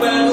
well